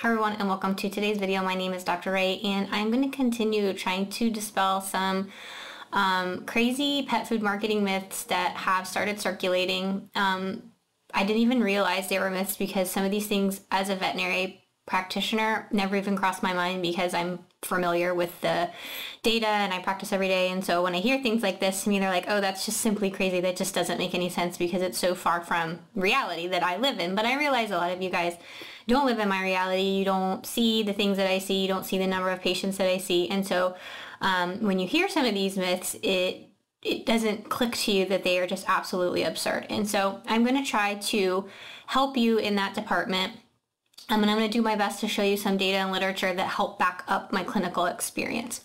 Hi everyone and welcome to today's video. My name is Dr. Rea and I'm going to continue trying to dispel some um, crazy pet food marketing myths that have started circulating. Um, I didn't even realize they were myths because some of these things as a veterinary practitioner never even crossed my mind because I'm familiar with the data and I practice every day. And so when I hear things like this, to me, they're like, oh, that's just simply crazy. That just doesn't make any sense because it's so far from reality that I live in. But I realize a lot of you guys don't live in my reality. You don't see the things that I see. You don't see the number of patients that I see. And so um, when you hear some of these myths, it it doesn't click to you that they are just absolutely absurd. And so I'm going to try to help you in that department um, and I'm going to do my best to show you some data and literature that help back up my clinical experience.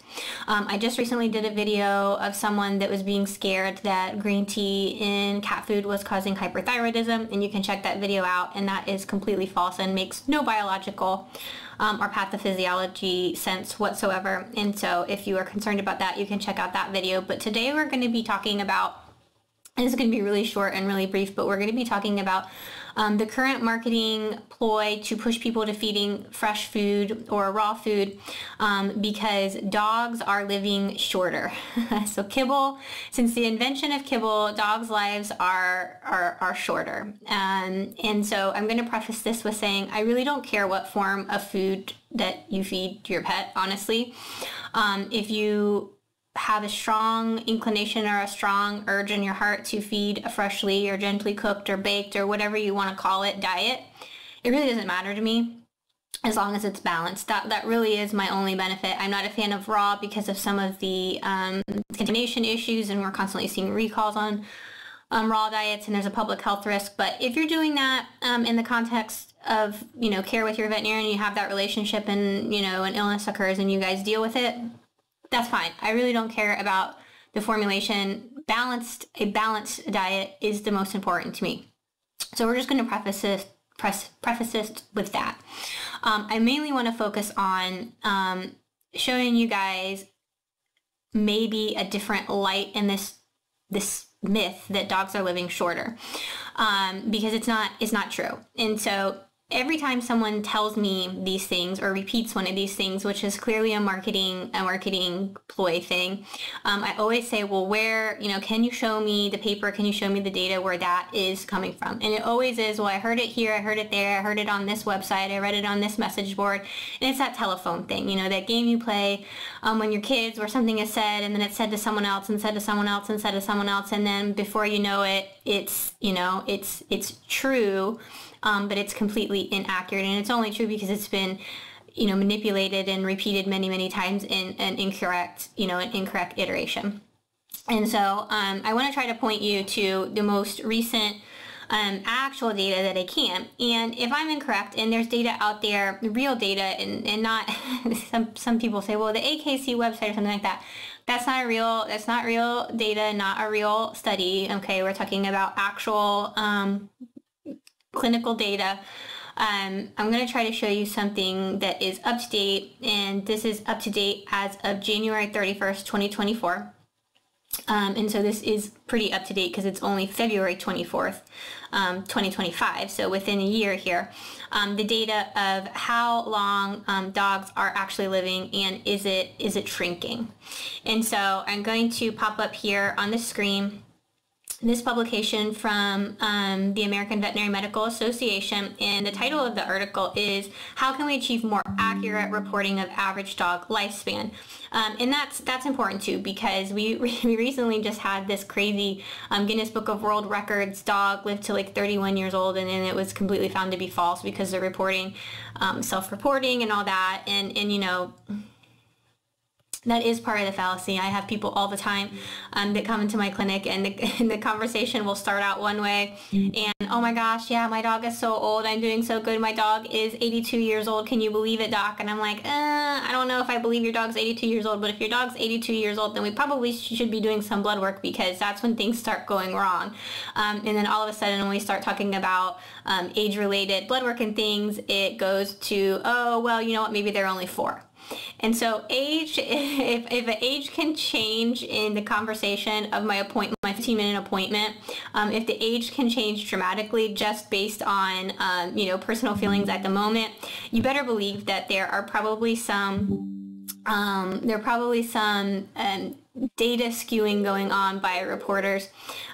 Um, I just recently did a video of someone that was being scared that green tea in cat food was causing hyperthyroidism, and you can check that video out, and that is completely false and makes no biological um, or pathophysiology sense whatsoever. And so if you are concerned about that, you can check out that video. But today we're going to be talking about this is going to be really short and really brief, but we're going to be talking about um, the current marketing ploy to push people to feeding fresh food or raw food um, because dogs are living shorter. so kibble, since the invention of kibble, dogs' lives are are, are shorter. Um, and so I'm going to preface this with saying I really don't care what form of food that you feed your pet, honestly. Um, if you have a strong inclination or a strong urge in your heart to feed a freshly or gently cooked or baked or whatever you want to call it diet, it really doesn't matter to me as long as it's balanced. That that really is my only benefit. I'm not a fan of raw because of some of the um, contamination issues, and we're constantly seeing recalls on um, raw diets, and there's a public health risk. But if you're doing that um, in the context of you know care with your veterinarian, you have that relationship, and you know an illness occurs, and you guys deal with it that's fine. I really don't care about the formulation. Balanced, a balanced diet is the most important to me. So we're just going to preface this, preface with that. Um, I mainly want to focus on um, showing you guys maybe a different light in this this myth that dogs are living shorter um, because it's not it's not true. And so every time someone tells me these things or repeats one of these things, which is clearly a marketing a marketing ploy thing, um, I always say, well, where you know, can you show me the paper? Can you show me the data where that is coming from? And it always is. Well, I heard it here, I heard it there, I heard it on this website, I read it on this message board, and it's that telephone thing. You know, that game you play um, when you're kids, where something is said, and then it's said to someone else, and said to someone else, and said to someone else, and then before you know it, it's you know, it's it's true um, but it's completely inaccurate. And it's only true because it's been you know manipulated and repeated many many times in an incorrect you know an incorrect iteration and so um, i want to try to point you to the most recent um, actual data that I can. And if I'm incorrect and there's data out there, real data, and, and not some some people say, well, the AKC website or something like that. That's not a real. That's not real data. Not a real study. Okay, we're talking about actual um, clinical data. Um, I'm going to try to show you something that is up to date, and this is up to date as of January 31st, 2024. Um, and so this is pretty up to date because it's only February 24th, um, 2025, so within a year here. Um, the data of how long um, dogs are actually living and is it is it shrinking. And so I'm going to pop up here on the screen this publication from um, the American Veterinary Medical Association, and the title of the article is "How Can We Achieve More Accurate Reporting of Average Dog Lifespan?" Um, and that's that's important too because we we recently just had this crazy um, Guinness Book of World Records dog lived to like 31 years old, and then it was completely found to be false because they're reporting um, self-reporting and all that, and and you know that is part of the fallacy. I have people all the time um, that come into my clinic and the, and the, conversation will start out one way and oh my gosh, yeah, my dog is so old. I'm doing so good. My dog is 82 years old. Can you believe it, doc? And I'm like, uh, I don't know if I believe your dog's 82 years old, but if your dog's 82 years old, then we probably should be doing some blood work because that's when things start going wrong. Um, and then all of a sudden when we start talking about um, age-related blood work and things, it goes to, oh, well, you know what, maybe they're only four. And so age, if, if age can change in the conversation of my appointment my 15 minute appointment. Um, if the age can change dramatically just based on, um, you know, personal feelings at the moment, you better believe that there are probably some, um, there are probably some um, data skewing going on by reporters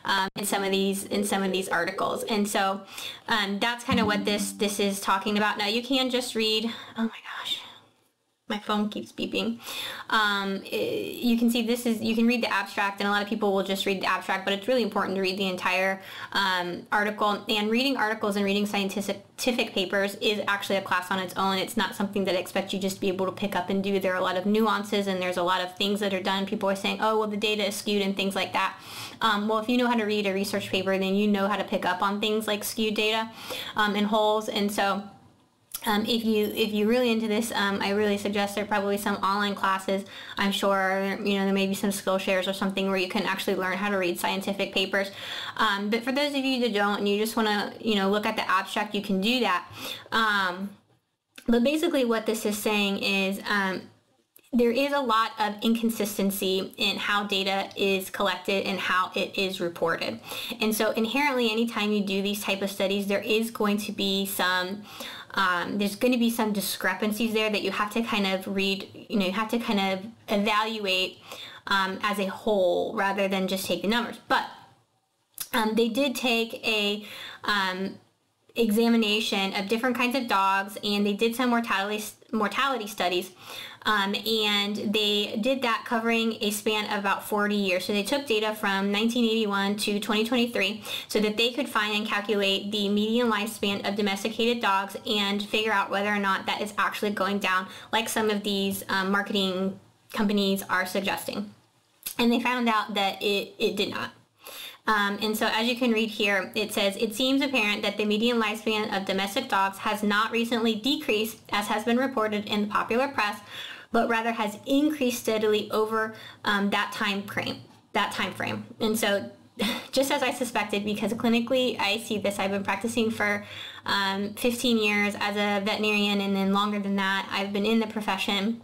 um, in some of these in some of these articles and so um, that's kind of what this this is talking about now you can just read oh my gosh my phone keeps beeping. Um, it, you can see this is, you can read the abstract and a lot of people will just read the abstract, but it's really important to read the entire um, article. And reading articles and reading scientific papers is actually a class on its own. It's not something that I expect you just to be able to pick up and do. There are a lot of nuances and there's a lot of things that are done. People are saying, oh, well, the data is skewed and things like that. Um, well, if you know how to read a research paper, then you know how to pick up on things like skewed data um, and holes. And so um, if you if you're really into this, um, I really suggest there are probably some online classes. I'm sure you know there may be some Skillshares or something where you can actually learn how to read scientific papers. Um, but for those of you that don't and you just want to you know look at the abstract, you can do that. Um, but basically, what this is saying is um, there is a lot of inconsistency in how data is collected and how it is reported. And so inherently anytime you do these type of studies, there is going to be some um, there's going to be some discrepancies there that you have to kind of read, you know, you have to kind of evaluate um, as a whole rather than just take the numbers. But um, they did take a um, examination of different kinds of dogs and they did some mortality mortality studies um, and they did that covering a span of about 40 years. So they took data from 1981 to 2023 so that they could find and calculate the median lifespan of domesticated dogs and figure out whether or not that is actually going down like some of these um, marketing companies are suggesting. And they found out that it, it did not. Um, and so as you can read here, it says, it seems apparent that the median lifespan of domestic dogs has not recently decreased as has been reported in the popular press, but rather has increased steadily over um, that time frame. That time frame. And so just as I suspected, because clinically I see this, I've been practicing for um, 15 years as a veterinarian and then longer than that, I've been in the profession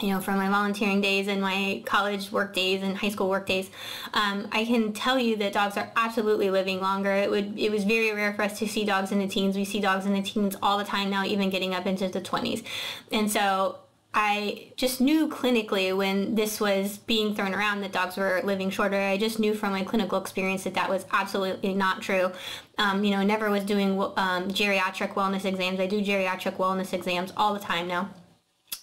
you know, from my volunteering days and my college work days and high school work days, um, I can tell you that dogs are absolutely living longer. It would it was very rare for us to see dogs in the teens. We see dogs in the teens all the time now, even getting up into the 20s. And so I just knew clinically when this was being thrown around that dogs were living shorter. I just knew from my clinical experience that that was absolutely not true. Um, you know, never was doing um, geriatric wellness exams. I do geriatric wellness exams all the time now.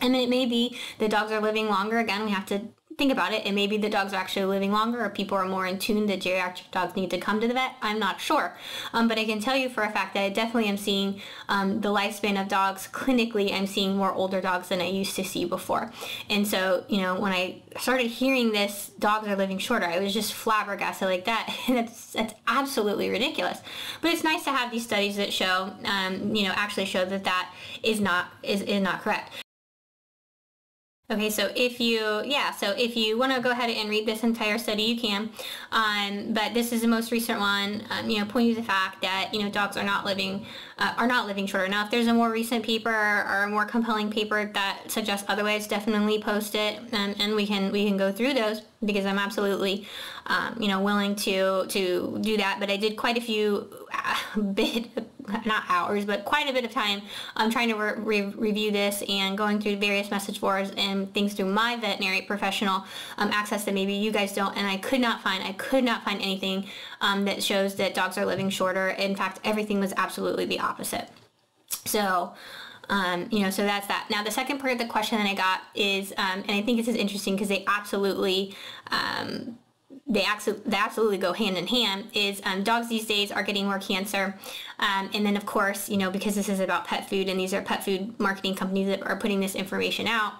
And it may be the dogs are living longer. Again, we have to think about it. It may be the dogs are actually living longer or people are more in tune that geriatric dogs need to come to the vet. I'm not sure. Um, but I can tell you for a fact that I definitely am seeing um, the lifespan of dogs clinically. I'm seeing more older dogs than I used to see before. And so, you know, when I started hearing this, dogs are living shorter, I was just flabbergasted like that. And that's, that's absolutely ridiculous. But it's nice to have these studies that show, um, you know, actually show that that is not, is, is not correct. Okay, so if you, yeah, so if you want to go ahead and read this entire study, you can. Um, but this is the most recent one, um, you know, pointing to the fact that, you know, dogs are not living, uh, are not living shorter. Now, if there's a more recent paper or a more compelling paper that suggests otherwise, definitely post it um, and we can, we can go through those because I'm absolutely, um, you know, willing to, to do that. But I did quite a few bit not hours, but quite a bit of time um, trying to re review this and going through various message boards and things through my veterinary professional um, access that maybe you guys don't. And I could not find, I could not find anything um, that shows that dogs are living shorter. In fact, everything was absolutely the opposite. So, um, you know, so that's that. Now, the second part of the question that I got is, um, and I think this is interesting because they absolutely um, they, they absolutely go hand in hand is um, dogs these days are getting more cancer um, and then of course you know because this is about pet food and these are pet food marketing companies that are putting this information out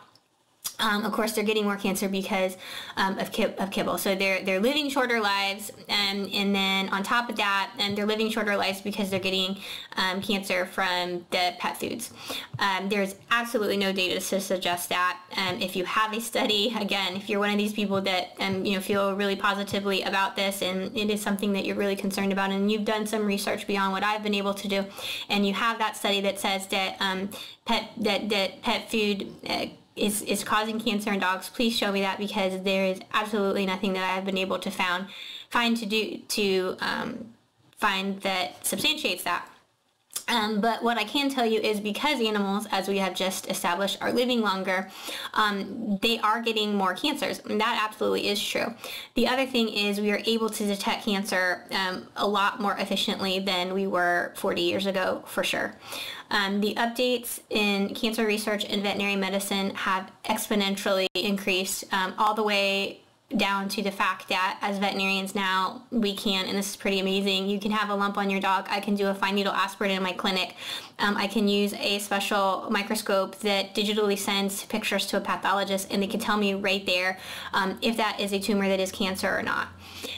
um, of course, they're getting more cancer because um, of, kib- of kibble. So they're they're living shorter lives, and um, and then on top of that, and they're living shorter lives because they're getting um, cancer from the pet foods. Um, there's absolutely no data to suggest that. Um, if you have a study, again, if you're one of these people that um, you know feel really positively about this, and it is something that you're really concerned about, and you've done some research beyond what I've been able to do, and you have that study that says that pet that that pet food uh, is, is causing cancer in dogs, please show me that because there is absolutely nothing that I have been able to found find to do to um, find that substantiates that. Um, but what I can tell you is because animals, as we have just established, are living longer, um, they are getting more cancers. And that absolutely is true. The other thing is we are able to detect cancer um, a lot more efficiently than we were 40 years ago, for sure. Um, the updates in cancer research and veterinary medicine have exponentially increased um, all the way down to the fact that as veterinarians now we can and this is pretty amazing you can have a lump on your dog. I can do a fine needle aspirate in my clinic. Um, i can use a special microscope that digitally sends pictures to a pathologist and they can tell me right there um, if that is a tumor that is cancer or not.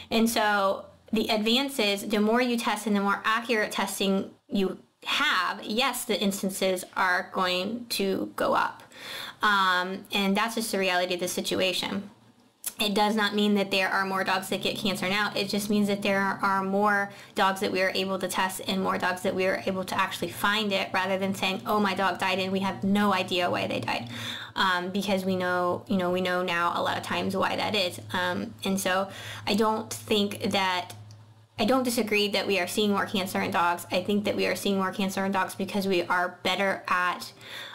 And so the advances the more you test and the more accurate testing you have yes the instances are going to go up. Um, and that's just the reality of the situation it does not mean that there are more dogs that get cancer now. It just means that there are more dogs that we are able to test and more dogs that we are able to actually find it rather than saying, oh, my dog died and we have no idea why they died. Um, because we know, you know, we know now a lot of times why that is. Um, and so I don't think that I don't disagree that we are seeing more cancer in dogs. I think that we are seeing more cancer in dogs because we are better at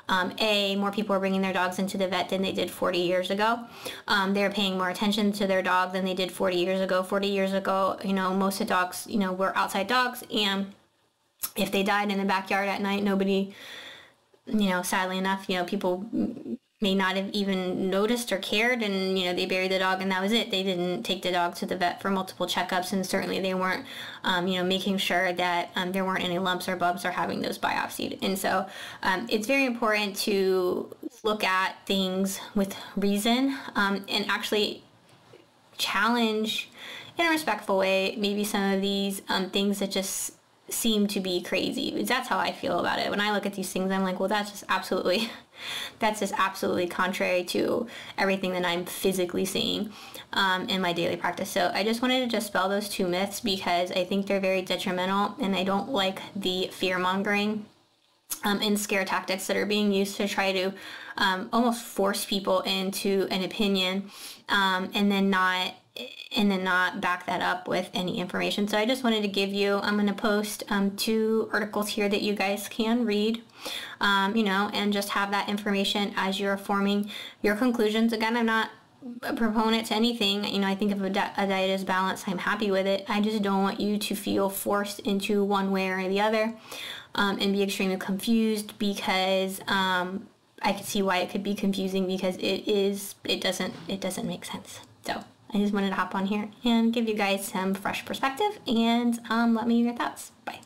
um, a, more people are bringing their dogs into the vet than they did 40 years ago. Um, they're paying more attention to their dog than they did 40 years ago. 40 years ago, you know, most of dogs, you know, were outside dogs, and if they died in the backyard at night, nobody, you know, sadly enough, you know, people may not have even noticed or cared and you know they buried the dog and that was it. They didn't take the dog to the vet for multiple checkups and certainly they weren't um, you know making sure that um, there weren't any lumps or bumps or having those biopsied. And so um, it's very important to look at things with reason um, and actually challenge in a respectful way maybe some of these um, things that just seem to be crazy. That's how I feel about it. When I look at these things, I'm like, well, that's just absolutely, that's just absolutely contrary to everything that I'm physically seeing um, in my daily practice. So I just wanted to dispel those two myths because I think they're very detrimental and I don't like the fear mongering um, and scare tactics that are being used to try to um, almost force people into an opinion um, and then not and then not back that up with any information. So I just wanted to give you, I'm going to post um, two articles here that you guys can read, um, you know, and just have that information as you're forming your conclusions. Again, I'm not a proponent to anything. You know, I think if a, di- a diet is balanced, I'm happy with it. I just don't want you to feel forced into one way or the other um, and be extremely confused because um, I could see why it could be confusing because it is, it doesn't, it doesn't make sense. So. I just wanted to hop on here and give you guys some fresh perspective and um, let me know your thoughts. Bye.